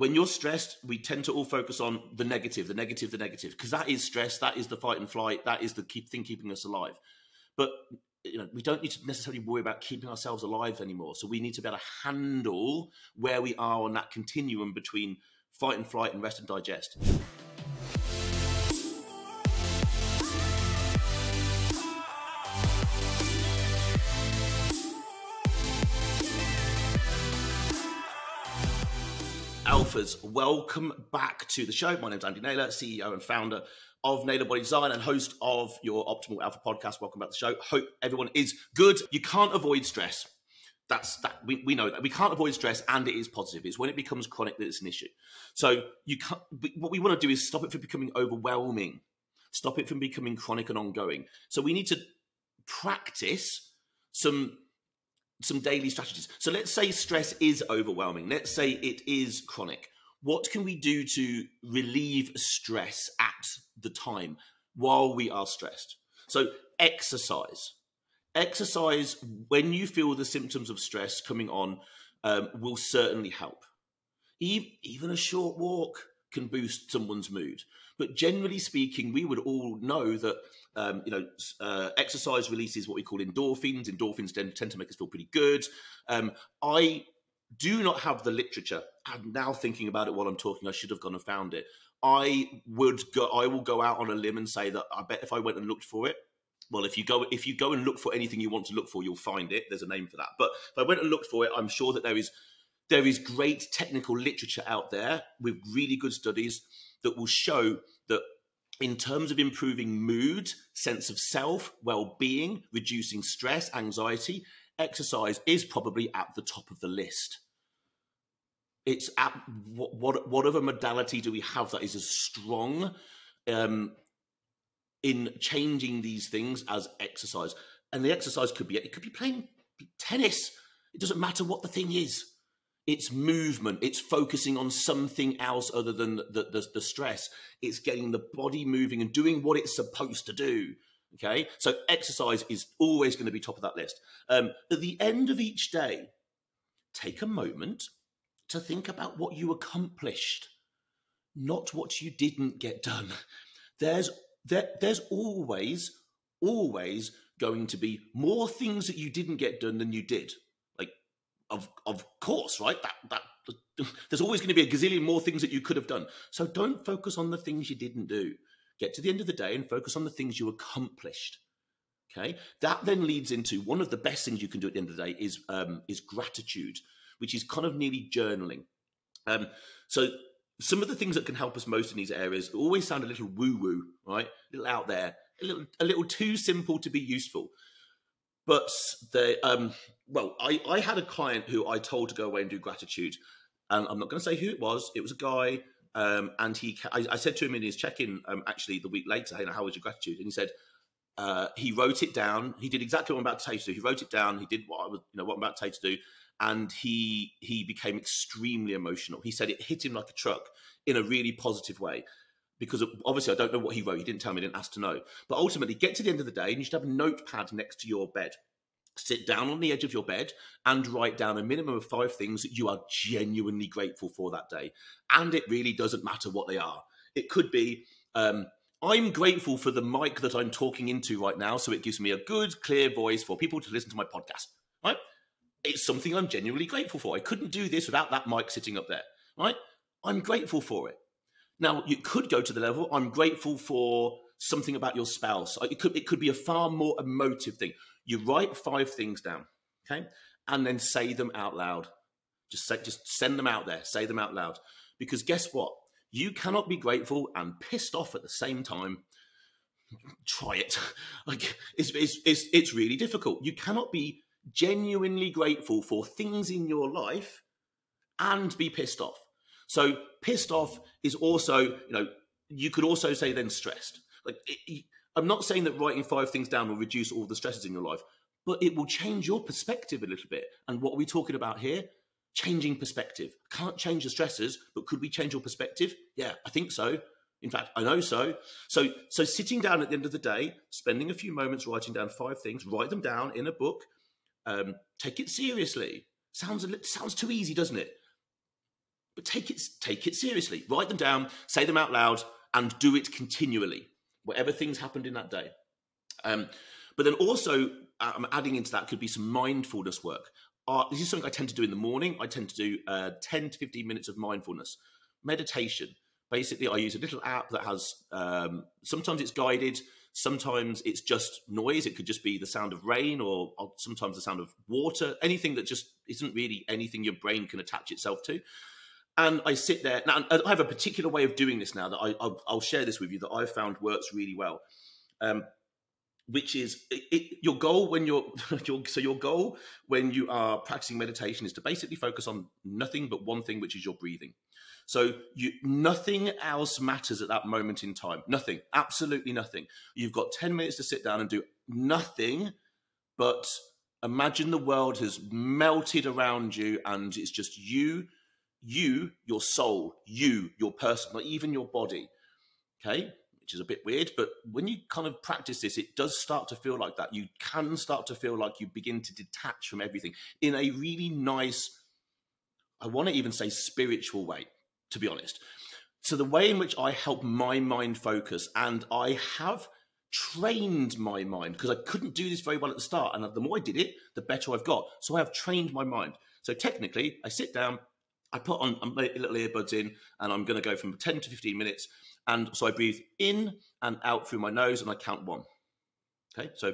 when you're stressed, we tend to all focus on the negative, the negative, the negative, because that is stress, that is the fight and flight, that is the keep, thing keeping us alive. But you know, we don't need to necessarily worry about keeping ourselves alive anymore. So we need to be able to handle where we are on that continuum between fight and flight and rest and digest. Welcome back to the show. My name's Andy Naylor, CEO and founder of Naylor Body Design and host of your Optimal Alpha podcast. Welcome back to the show. Hope everyone is good. You can't avoid stress. That's that we, we know that we can't avoid stress and it is positive. It's when it becomes chronic that it's an issue. So you can't what we want to do is stop it from becoming overwhelming, stop it from becoming chronic and ongoing. So we need to practice some some daily strategies. So let's say stress is overwhelming. Let's say it is chronic. What can we do to relieve stress at the time while we are stressed? So exercise. Exercise when you feel the symptoms of stress coming on um, will certainly help. Even a short walk can boost someone's mood. But generally speaking, we would all know that um, you know, uh, exercise releases what we call endorphins. Endorphins tend, tend to make us feel pretty good. Um, I do not have the literature. I'm now thinking about it while I'm talking. I should have gone and found it. I would go. I will go out on a limb and say that I bet if I went and looked for it, well, if you go if you go and look for anything you want to look for, you'll find it. There's a name for that. But if I went and looked for it, I'm sure that there is there is great technical literature out there with really good studies that will show that in terms of improving mood, sense of self, well being, reducing stress, anxiety, exercise is probably at the top of the list. It's at what, what, other modality do we have that is as strong um, in changing these things as exercise? And the exercise could be it could be playing tennis. It doesn't matter what the thing is it's movement. It's focusing on something else other than the, the, the, stress. It's getting the body moving and doing what it's supposed to do okay? So exercise is always going to be top of that list. Um, at the end of each day take a moment to think about what you accomplished not what you didn't get done. There's there, there's always always going to be more things that you didn't get done than you did of of course, right? That that there's always going to be a gazillion more things that you could have done. So don't focus on the things you didn't do. Get to the end of the day and focus on the things you accomplished. Okay, that then leads into one of the best things you can do at the end of the day is um, is gratitude, which is kind of nearly journaling. Um, so some of the things that can help us most in these areas always sound a little woo woo, right? A little out there, a little a little too simple to be useful. But they, um, well, I, I had a client who I told to go away and do gratitude, and I'm not going to say who it was. It was a guy, um, and he, I, I, said to him in his check-in, um, actually the week later, hey, how was your gratitude? And he said uh, he wrote it down. He did exactly what I'm about to tell you to do. He wrote it down. He did what I was, you know, what I'm about to tell you to do, and he he became extremely emotional. He said it hit him like a truck in a really positive way because obviously I don't know what he wrote. He didn't tell me, didn't ask to know. But ultimately, get to the end of the day and you should have a notepad next to your bed. Sit down on the edge of your bed and write down a minimum of five things that you are genuinely grateful for that day. And it really doesn't matter what they are. It could be, um, I'm grateful for the mic that I'm talking into right now, so it gives me a good, clear voice for people to listen to my podcast. Right? It's something I'm genuinely grateful for. I couldn't do this without that mic sitting up there. Right? I'm grateful for it. Now, you could go to the level, I'm grateful for something about your spouse. It could, it could be a far more emotive thing. You write five things down, okay? And then say them out loud. Just say, just send them out there, say them out loud. Because guess what? You cannot be grateful and pissed off at the same time. Try it. Like it's, it's, it's, it's really difficult. You cannot be genuinely grateful for things in your life and be pissed off. So pissed off is also, you know, you could also say then stressed. Like it, I'm not saying that writing five things down will reduce all the stresses in your life, but it will change your perspective a little bit. And what are we talking about here? Changing perspective. Can't change the stresses, but could we change your perspective? Yeah, I think so. In fact, I know so. So, so sitting down at the end of the day, spending a few moments writing down five things, write them down in a book. Um, take it seriously. Sounds a little, sounds too easy, doesn't it? But take it take it seriously. Write them down, say them out loud, and do it continually, whatever things happened in that day. Um, but then also, I'm um, adding into that could be some mindfulness work. Uh, this is something I tend to do in the morning. I tend to do uh, 10 to 15 minutes of mindfulness meditation. Basically, I use a little app that has um, sometimes it's guided, sometimes it's just noise. It could just be the sound of rain or sometimes the sound of water, anything that just isn't really anything your brain can attach itself to and I sit there. Now, I have a particular way of doing this now that I, will share this with you that I've found works really well. Um, which is it, it, your goal when you're your, so your goal when you are practicing meditation is to basically focus on nothing but one thing, which is your breathing. So you nothing else matters at that moment in time. Nothing, absolutely nothing. You've got ten minutes to sit down and do nothing but imagine the world has melted around you and it's just you you, your soul, you, your person, not even your body. Okay, which is a bit weird, but when you kind of practice this, it does start to feel like that. You can start to feel like you begin to detach from everything in a really nice, I want to even say spiritual way, to be honest. So, the way in which I help my mind focus, and I have trained my mind because I couldn't do this very well at the start. And the more I did it, the better I've got. So, I have trained my mind. So, technically, I sit down, I put on my little earbuds in and I'm going to go from 10 to 15 minutes. And so I breathe in and out through my nose and I count one. Okay, so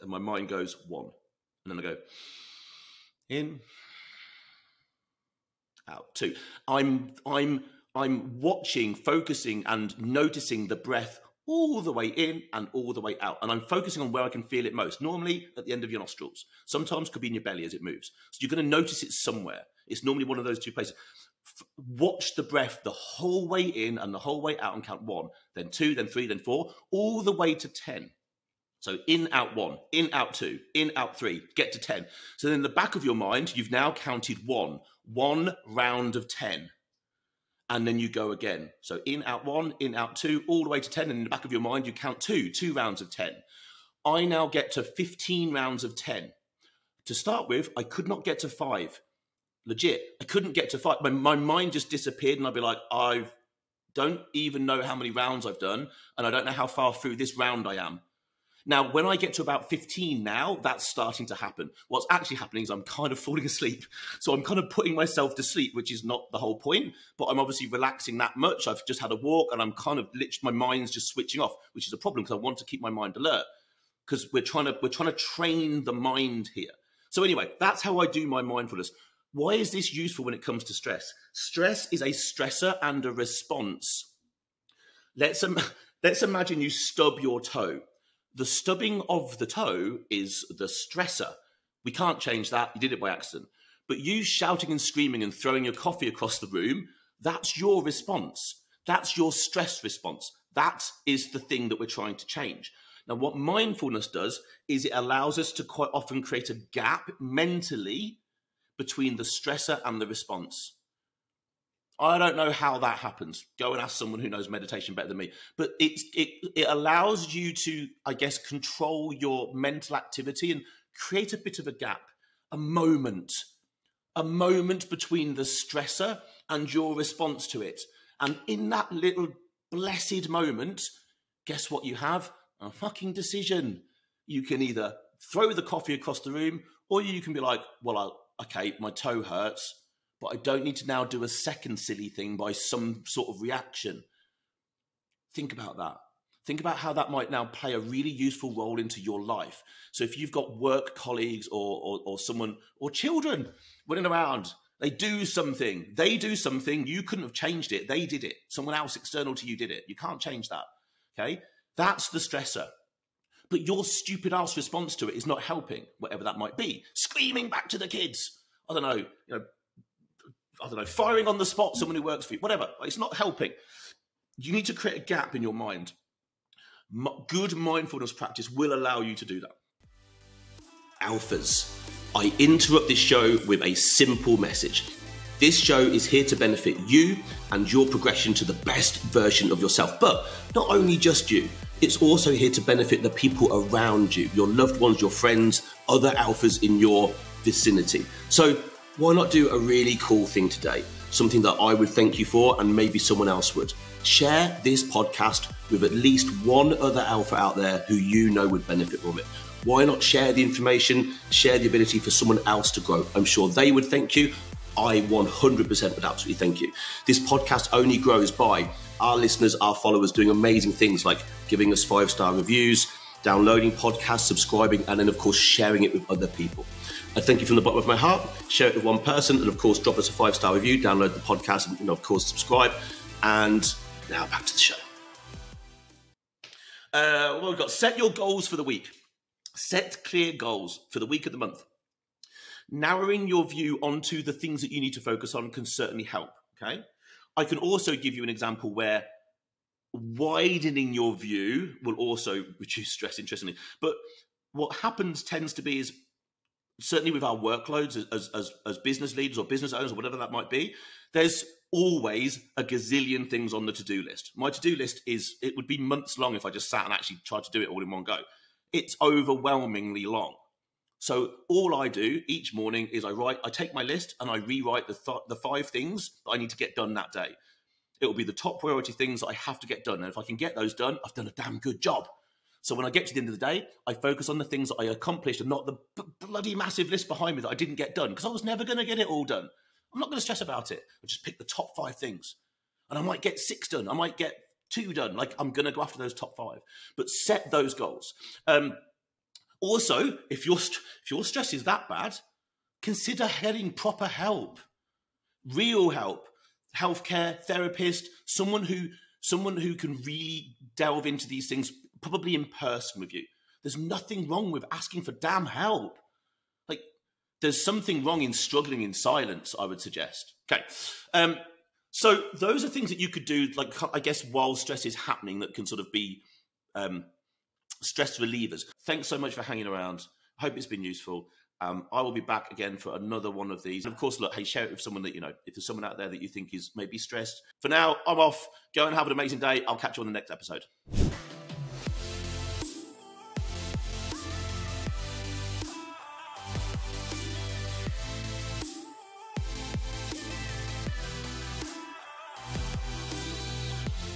and my mind goes one. And then I go in, out, two. I'm I'm I'm watching, focusing, and noticing the breath all the way in and all the way out. And I'm focusing on where I can feel it most. Normally at the end of your nostrils. Sometimes could be in your belly as it moves. So you're going to notice it somewhere. It's normally one of those two places. F- watch the breath the whole way in and the whole way out and count one, then two, then three, then four, all the way to 10. So in, out one, in, out two, in, out three, get to 10. So then in the back of your mind, you've now counted one, one round of 10 and then you go again. So in, out one, in, out two, all the way to 10. And in the back of your mind, you count two, two rounds of 10. I now get to 15 rounds of 10. To start with, I could not get to five. Legit. I couldn't get to five. My, my mind just disappeared, and I'd be like, I don't even know how many rounds I've done, and I don't know how far through this round I am. Now, when I get to about 15 now, that's starting to happen. What's actually happening is I'm kind of falling asleep. So I'm kind of putting myself to sleep, which is not the whole point, but I'm obviously relaxing that much. I've just had a walk and I'm kind of literally, my mind's just switching off, which is a problem because I want to keep my mind alert because we're trying to, we're trying to train the mind here. So anyway, that's how I do my mindfulness. Why is this useful when it comes to stress? Stress is a stressor and a response. Let's, let's imagine you stub your toe the stubbing of the toe is the stressor. We can't change that. You did it by accident. But you shouting and screaming and throwing your coffee across the room, that's your response. That's your stress response. That is the thing that we're trying to change. Now, what mindfulness does is it allows us to quite often create a gap mentally between the stressor and the response. I don't know how that happens. Go and ask someone who knows meditation better than me. But it's it it allows you to, I guess, control your mental activity and create a bit of a gap, a moment, a moment between the stressor and your response to it. And in that little blessed moment, guess what you have? A fucking decision. You can either throw the coffee across the room, or you can be like, well, I'll, okay, my toe hurts but I don't need to now do a second silly thing by some sort of reaction. Think about that. Think about how that might now play a really useful role into your life. So if you've got work colleagues or, or, or someone or children running around, they do something, they do something, you couldn't have changed it. They did it. Someone else external to you did it. You can't change that. Okay. That's the stressor. But your stupid ass response to it is not helping, whatever that might be. Screaming back to the kids. I don't know, you know, I don't know, firing on the spot someone who works for you, whatever. It's not helping. You need to create a gap in your mind. Good mindfulness practice will allow you to do that. Alphas, I interrupt this show with a simple message. This show is here to benefit you and your progression to the best version of yourself. But not only just you, it's also here to benefit the people around you, your loved ones, your friends, other alphas in your vicinity. So why not do a really cool thing today? Something that I would thank you for, and maybe someone else would. Share this podcast with at least one other alpha out there who you know would benefit from it. Why not share the information, share the ability for someone else to grow? I'm sure they would thank you. I 100% would absolutely thank you. This podcast only grows by our listeners, our followers doing amazing things like giving us five star reviews, downloading podcasts, subscribing, and then, of course, sharing it with other people. I thank you from the bottom of my heart. Share it with one person, and of course, drop us a five star review, download the podcast, and, of course, subscribe. And now back to the show. Uh, well, we've got set your goals for the week. Set clear goals for the week of the month. Narrowing your view onto the things that you need to focus on can certainly help. Okay. I can also give you an example where widening your view will also reduce stress, interestingly. But what happens tends to be is certainly with our workloads as, as, as business leaders or business owners or whatever that might be, there's always a gazillion things on the to-do list. My to-do list is, it would be months long if I just sat and actually tried to do it all in one go. It's overwhelmingly long. So all I do each morning is I write, I take my list and I rewrite the, th- the five things that I need to get done that day. It will be the top priority things that I have to get done. And if I can get those done, I've done a damn good job. So when I get to the end of the day, I focus on the things that I accomplished and not the b- bloody massive list behind me that I didn't get done because I was never going to get it all done. I'm not going to stress about it. I just pick the top five things. And I might get six done. I might get two done. Like I'm going to go after those top five. But set those goals. Um, also, if your if your stress is that bad, consider getting proper help, real help, healthcare therapist, someone who someone who can really delve into these things probably in person with you. There's nothing wrong with asking for damn help. Like, there's something wrong in struggling in silence, I would suggest. Okay. Um, so those are things that you could do, like, I guess, while stress is happening that can sort of be um, stress relievers. Thanks so much for hanging around. I hope it's been useful. Um, I will be back again for another one of these. And of course, look, hey, share it with someone that you know. If there's someone out there that you think is maybe stressed. For now, I'm off. Go and have an amazing day. I'll catch you on the next episode.